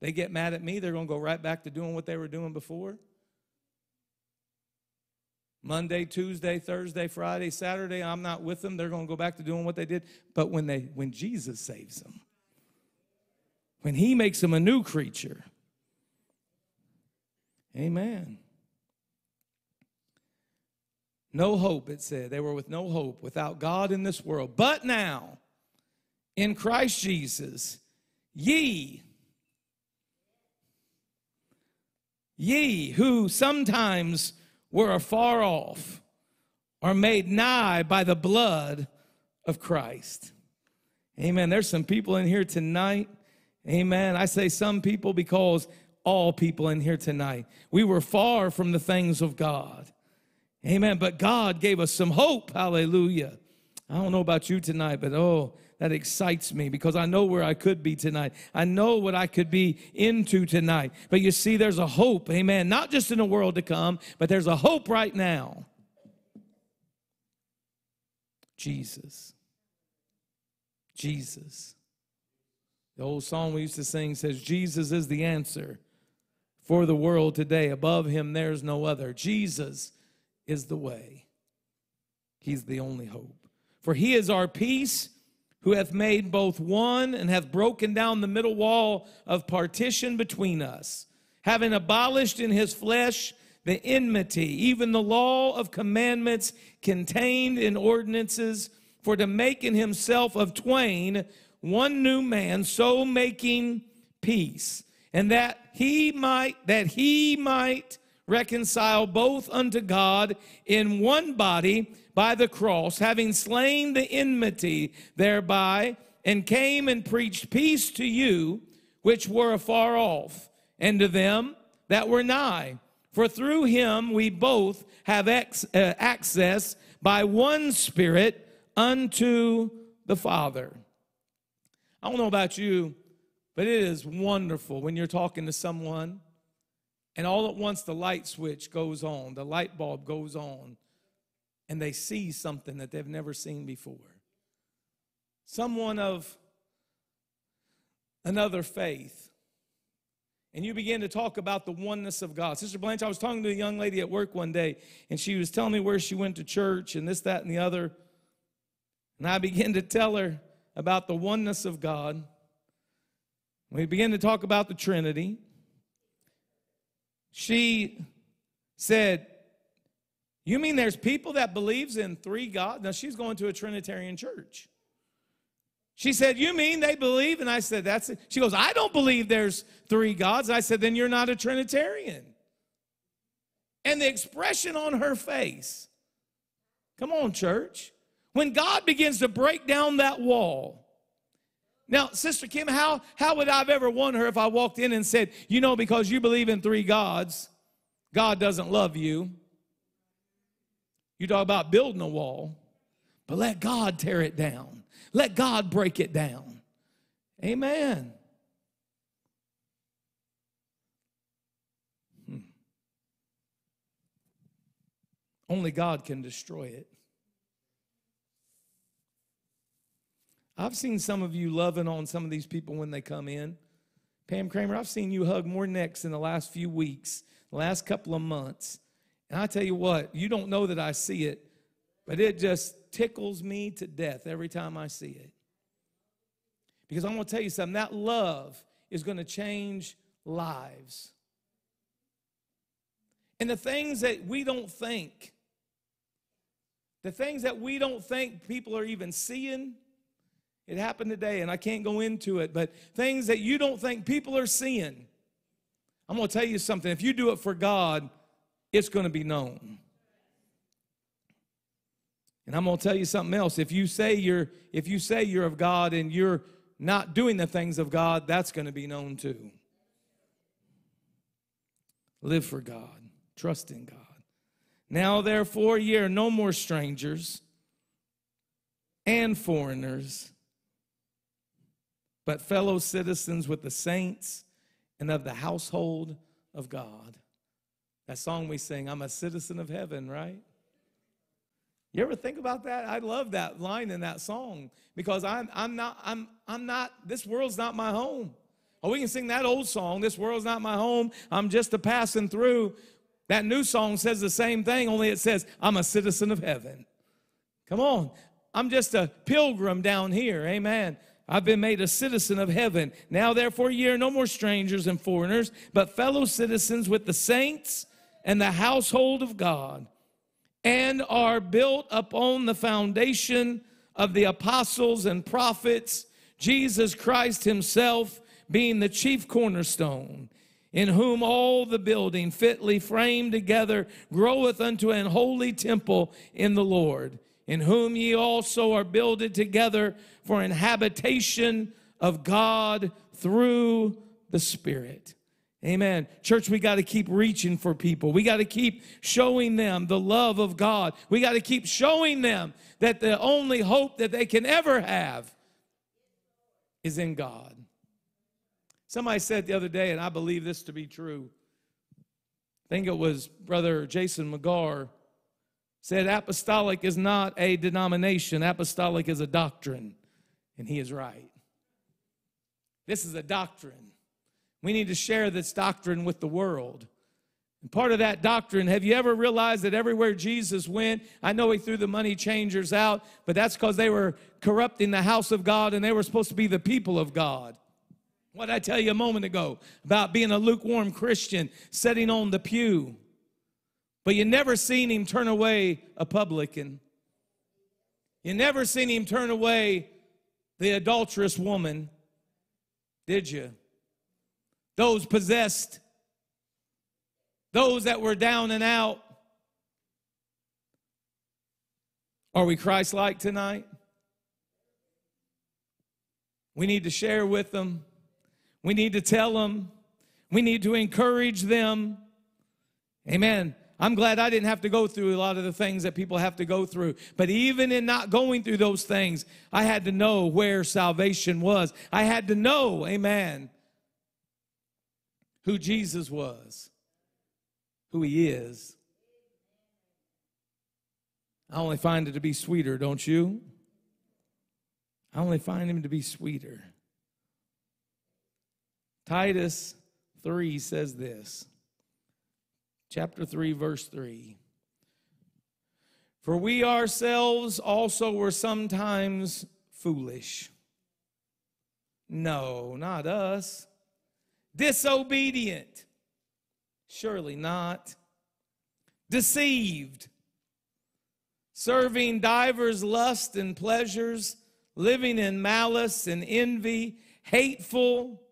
They get mad at me, they're going to go right back to doing what they were doing before. Monday, Tuesday, Thursday, Friday, Saturday, I'm not with them. They're going to go back to doing what they did. But when they when Jesus saves them, when he makes them a new creature. Amen. No hope, it said. They were with no hope, without God in this world. But now, in Christ Jesus, ye, ye who sometimes were afar off, are made nigh by the blood of Christ. Amen. There's some people in here tonight. Amen. I say some people because all people in here tonight. We were far from the things of God. Amen. But God gave us some hope. Hallelujah. I don't know about you tonight, but oh, that excites me because I know where I could be tonight. I know what I could be into tonight. But you see, there's a hope, amen, not just in the world to come, but there's a hope right now. Jesus. Jesus. The old song we used to sing says, Jesus is the answer for the world today. Above him, there's no other. Jesus is the way, he's the only hope. For he is our peace, who hath made both one and hath broken down the middle wall of partition between us, having abolished in his flesh the enmity, even the law of commandments contained in ordinances, for to make in himself of twain one new man, so making peace, and that he might that he might reconcile both unto God in one body by the cross, having slain the enmity thereby, and came and preached peace to you which were afar off, and to them that were nigh. For through him we both have ex- uh, access by one Spirit unto the Father. I don't know about you, but it is wonderful when you're talking to someone and all at once the light switch goes on, the light bulb goes on, and they see something that they've never seen before. Someone of another faith. And you begin to talk about the oneness of God. Sister Blanche, I was talking to a young lady at work one day, and she was telling me where she went to church and this, that, and the other. And I began to tell her about the oneness of God. We began to talk about the Trinity she said, You mean there's people that believes in three gods? Now she's going to a Trinitarian church. She said, You mean they believe? And I said, That's it. She goes, I don't believe there's three gods. I said, Then you're not a Trinitarian. And the expression on her face, come on, church. When God begins to break down that wall, now, Sister Kim, how, how would I have ever won her if I walked in and said, you know, because you believe in three gods, God doesn't love you? You talk about building a wall, but let God tear it down. Let God break it down. Amen. Hmm. Only God can destroy it. I've seen some of you loving on some of these people when they come in. Pam Kramer, I've seen you hug more necks in the last few weeks, the last couple of months. And I tell you what, you don't know that I see it, but it just tickles me to death every time I see it. Because I'm going to tell you something that love is going to change lives. And the things that we don't think, the things that we don't think people are even seeing, it happened today, and I can't go into it, but things that you don't think people are seeing. I'm going to tell you something. If you do it for God, it's going to be known. And I'm going to tell you something else. If you say you're if you say you're of God and you're not doing the things of God, that's going to be known too. Live for God. Trust in God. Now therefore ye are no more strangers and foreigners but fellow citizens with the saints and of the household of God. That song we sing, I'm a citizen of heaven, right? You ever think about that? I love that line in that song because I'm, I'm not, I'm, I'm not, this world's not my home. Oh, we can sing that old song, This World's Not My Home, I'm just a passing through. That new song says the same thing, only it says, I'm a citizen of heaven. Come on. I'm just a pilgrim down here. Amen. I've been made a citizen of heaven. Now, therefore, ye are no more strangers and foreigners, but fellow citizens with the saints and the household of God, and are built upon the foundation of the apostles and prophets, Jesus Christ Himself being the chief cornerstone, in whom all the building fitly framed together groweth unto an holy temple in the Lord, in whom ye also are builded together for an habitation of God through the Spirit. Amen. Church, we got to keep reaching for people. We got to keep showing them the love of God. We got to keep showing them that the only hope that they can ever have is in God. Somebody said the other day, and I believe this to be true. I think it was Brother Jason McGar said apostolic is not a denomination, apostolic is a doctrine. And he is right. This is a doctrine. We need to share this doctrine with the world. And part of that doctrine, have you ever realized that everywhere Jesus went, I know he threw the money changers out, but that's because they were corrupting the house of God and they were supposed to be the people of God. What I tell you a moment ago about being a lukewarm Christian sitting on the pew? But you never seen him turn away a publican. You never seen him turn away the adulterous woman, did you? Those possessed, those that were down and out. Are we Christ like tonight? We need to share with them. We need to tell them. We need to encourage them. Amen. I'm glad I didn't have to go through a lot of the things that people have to go through. But even in not going through those things, I had to know where salvation was. I had to know, amen, who Jesus was, who he is. I only find it to be sweeter, don't you? I only find him to be sweeter. Titus 3 says this chapter 3, verse 3. For we ourselves also were sometimes foolish. No, not us. Disobedient. Surely not. Deceived. Serving divers lusts and pleasures, living in malice and envy, hateful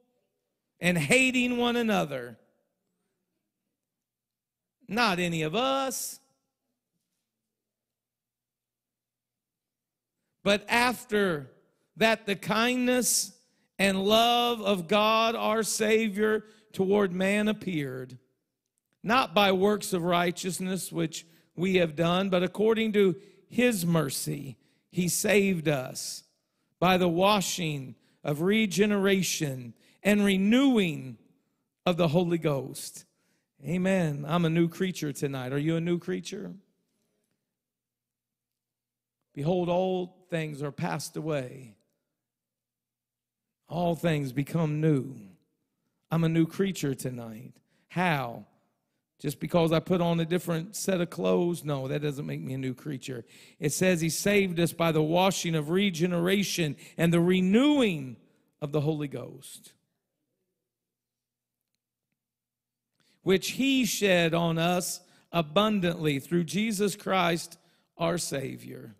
and hating one another. Not any of us. But after that, the kindness and love of God our Savior toward man appeared, not by works of righteousness which we have done, but according to his mercy, he saved us by the washing of regeneration and renewing of the Holy Ghost. Amen. I'm a new creature tonight. Are you a new creature? Behold, old things are passed away, all things become new. I'm a new creature tonight. How? Just because I put on a different set of clothes? No, that doesn't make me a new creature. It says He saved us by the washing of regeneration and the renewing of the Holy Ghost. Which he shed on us abundantly through Jesus Christ our Savior.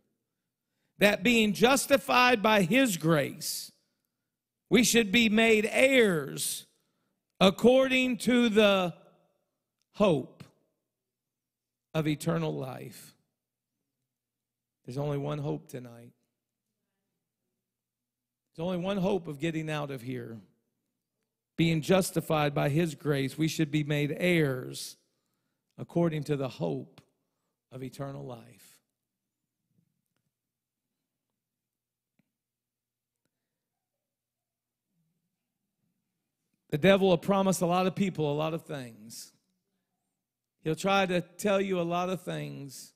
That being justified by his grace, we should be made heirs according to the hope of eternal life. There's only one hope tonight. There's only one hope of getting out of here being justified by his grace, we should be made heirs according to the hope of eternal life. The devil will promise a lot of people a lot of things. He'll try to tell you a lot of things.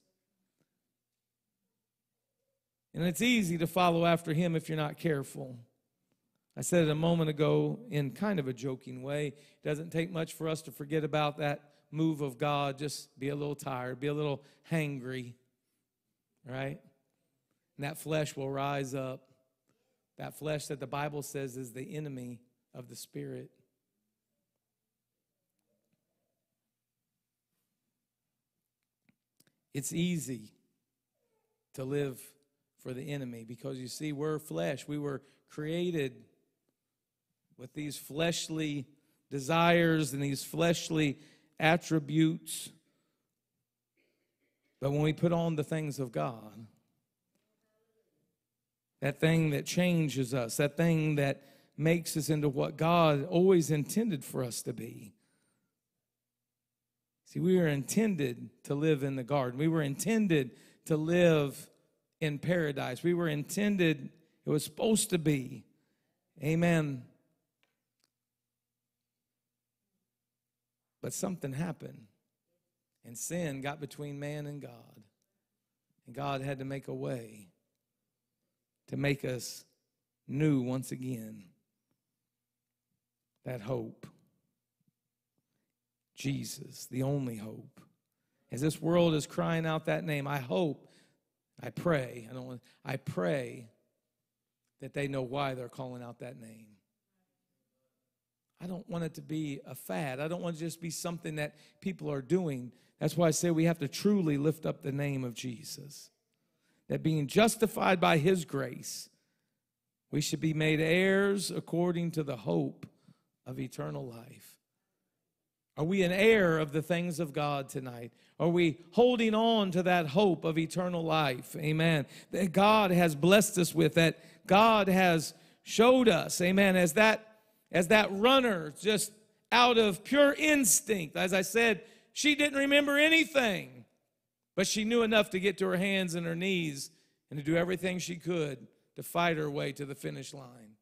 And it's easy to follow after him if you're not careful. I said it a moment ago in kind of a joking way. It doesn't take much for us to forget about that move of God. Just be a little tired, be a little hangry, right? And that flesh will rise up. That flesh that the Bible says is the enemy of the spirit. It's easy to live for the enemy because you see, we're flesh. We were created with these fleshly desires and these fleshly attributes. But when we put on the things of God, that thing that changes us, that thing that makes us into what God always intended for us to be. See, we were intended to live in the garden. We were intended to live in paradise. We were intended, it was supposed to be. Amen. But something happened, and sin got between man and God. And God had to make a way to make us new once again. That hope. Jesus, the only hope. As this world is crying out that name, I hope, I pray, I don't I pray that they know why they're calling out that name. I don't want it to be a fad. I don't want it to just be something that people are doing. That's why I say we have to truly lift up the name of Jesus. That being justified by his grace, we should be made heirs according to the hope of eternal life. Are we an heir of the things of God tonight? Are we holding on to that hope of eternal life? Amen. That God has blessed us with, that God has showed us. Amen. As that as that runner just out of pure instinct. As I said, she didn't remember anything, but she knew enough to get to her hands and her knees and to do everything she could to fight her way to the finish line.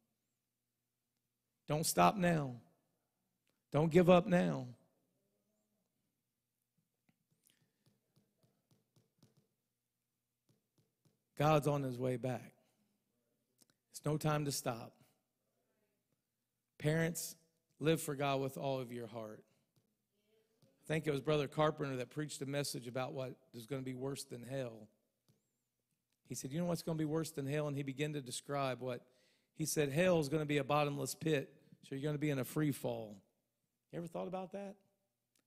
Don't stop now. Don't give up now. God's on his way back. It's no time to stop. Parents, live for God with all of your heart. I think it was Brother Carpenter that preached a message about what is going to be worse than hell. He said, You know what's going to be worse than hell? And he began to describe what he said hell is going to be a bottomless pit, so you're going to be in a free fall. You ever thought about that?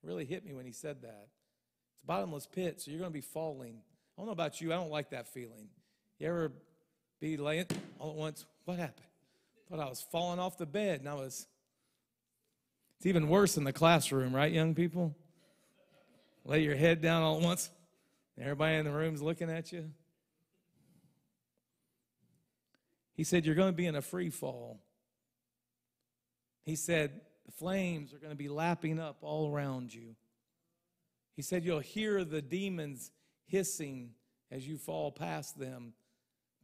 It really hit me when he said that. It's a bottomless pit, so you're going to be falling. I don't know about you, I don't like that feeling. You ever be laying all at once? What happened? Thought I was falling off the bed, and I was. It's even worse in the classroom, right, young people? Lay your head down all at once. Everybody in the room's looking at you. He said, You're going to be in a free fall. He said, The flames are going to be lapping up all around you. He said, You'll hear the demons hissing as you fall past them.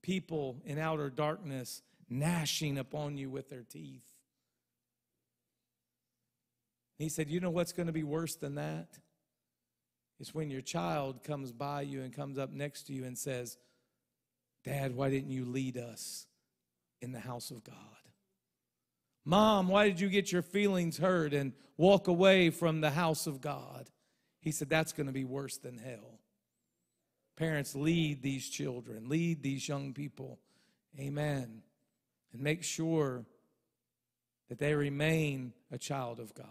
People in outer darkness gnashing upon you with their teeth. He said, You know what's going to be worse than that? It's when your child comes by you and comes up next to you and says, Dad, why didn't you lead us in the house of God? Mom, why did you get your feelings hurt and walk away from the house of God? He said, That's going to be worse than hell. Parents, lead these children, lead these young people. Amen. And make sure that they remain a child of God.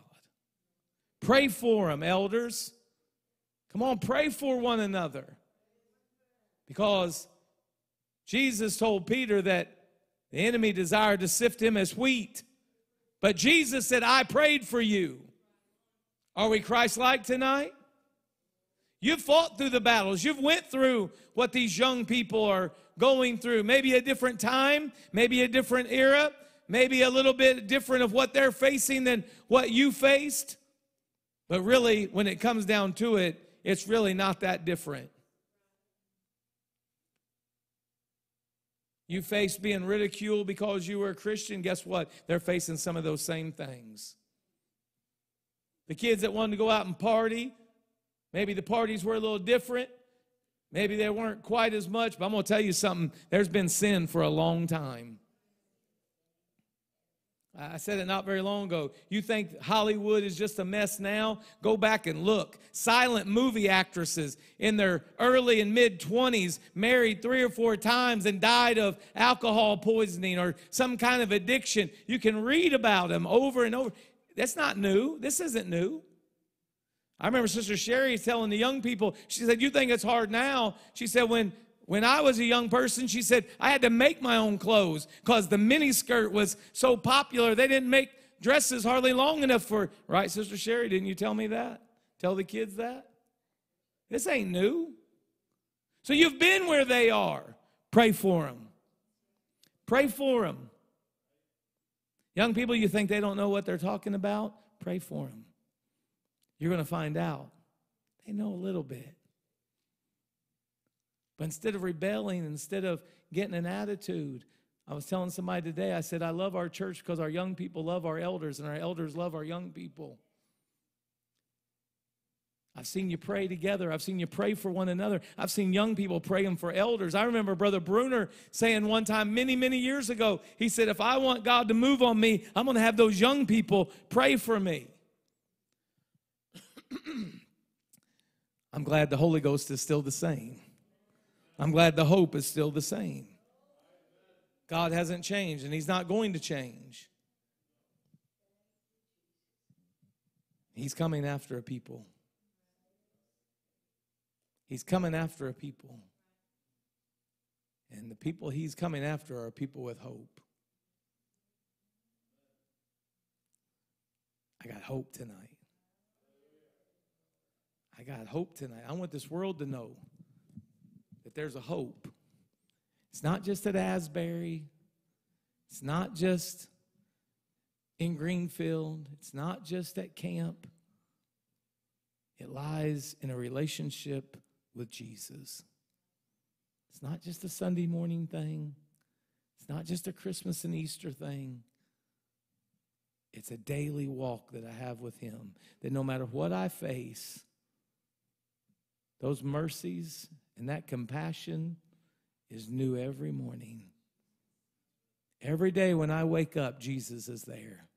Pray for them, elders. Come on, pray for one another. Because Jesus told Peter that the enemy desired to sift him as wheat. But Jesus said, I prayed for you. Are we Christ like tonight? You've fought through the battles. You've went through what these young people are going through. Maybe a different time, maybe a different era, maybe a little bit different of what they're facing than what you faced. But really, when it comes down to it, it's really not that different. You face being ridiculed because you were a Christian. Guess what? They're facing some of those same things. The kids that wanted to go out and party, maybe the parties were a little different. Maybe they weren't quite as much, but I'm going to tell you something. There's been sin for a long time. I said it not very long ago. You think Hollywood is just a mess now? Go back and look. Silent movie actresses in their early and mid 20s married three or four times and died of alcohol poisoning or some kind of addiction. You can read about them over and over. That's not new. This isn't new. I remember Sister Sherry telling the young people, she said, You think it's hard now? She said, When when I was a young person, she said, I had to make my own clothes because the miniskirt was so popular. They didn't make dresses hardly long enough for, right, Sister Sherry? Didn't you tell me that? Tell the kids that? This ain't new. So you've been where they are. Pray for them. Pray for them. Young people, you think they don't know what they're talking about? Pray for them. You're going to find out. They know a little bit. But instead of rebelling, instead of getting an attitude, I was telling somebody today, I said, I love our church because our young people love our elders and our elders love our young people. I've seen you pray together. I've seen you pray for one another. I've seen young people praying for elders. I remember Brother Bruner saying one time, many, many years ago, he said, If I want God to move on me, I'm going to have those young people pray for me. I'm glad the Holy Ghost is still the same. I'm glad the hope is still the same. God hasn't changed and He's not going to change. He's coming after a people. He's coming after a people. And the people He's coming after are people with hope. I got hope tonight. I got hope tonight. I want this world to know that there's a hope. It's not just at Asbury, it's not just in Greenfield, it's not just at camp. It lies in a relationship with Jesus. It's not just a Sunday morning thing. It's not just a Christmas and Easter thing. It's a daily walk that I have with Him. That no matter what I face, those mercies and that compassion is new every morning. Every day when I wake up, Jesus is there.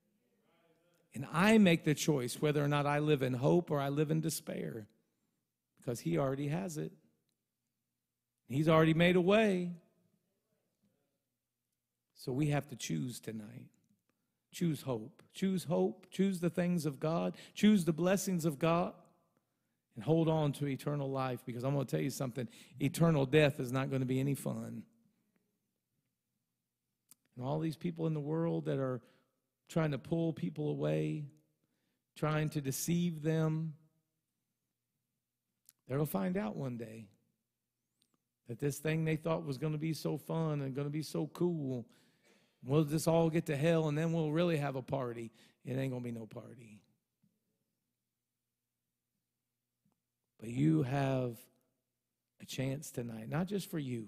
And I make the choice whether or not I live in hope or I live in despair because He already has it. He's already made a way. So we have to choose tonight. Choose hope. Choose hope. Choose the things of God. Choose the blessings of God and hold on to eternal life because I'm going to tell you something eternal death is not going to be any fun. And all these people in the world that are trying to pull people away, trying to deceive them, they're going to find out one day that this thing they thought was going to be so fun and going to be so cool, we'll just all get to hell and then we'll really have a party. It ain't going to be no party. But you have a chance tonight, not just for you,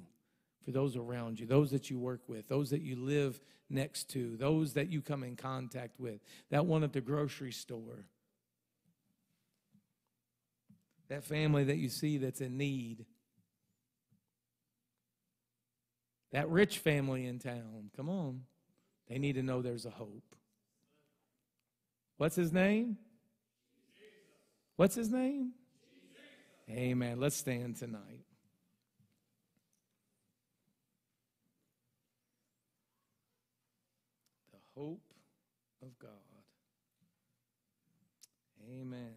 for those around you, those that you work with, those that you live next to, those that you come in contact with, that one at the grocery store, that family that you see that's in need, that rich family in town. Come on. They need to know there's a hope. What's his name? What's his name? Amen. Let's stand tonight. The hope of God. Amen.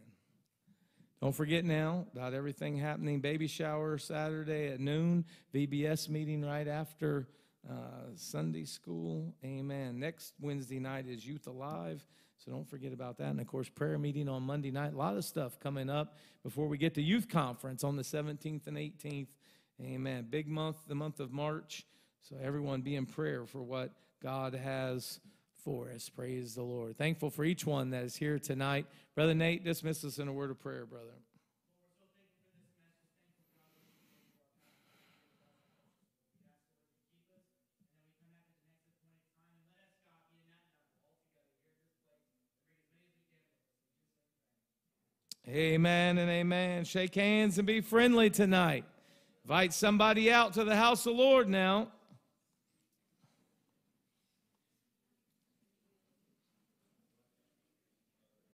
Don't forget now about everything happening. Baby shower Saturday at noon. VBS meeting right after uh, Sunday school. Amen. Next Wednesday night is Youth Alive. So don't forget about that. And of course, prayer meeting on Monday night. A lot of stuff coming up before we get to youth conference on the 17th and 18th. Amen. Big month, the month of March. So everyone be in prayer for what God has for us. Praise the Lord. Thankful for each one that is here tonight. Brother Nate, dismiss us in a word of prayer, brother. Amen and amen. Shake hands and be friendly tonight. Invite somebody out to the house of the Lord now.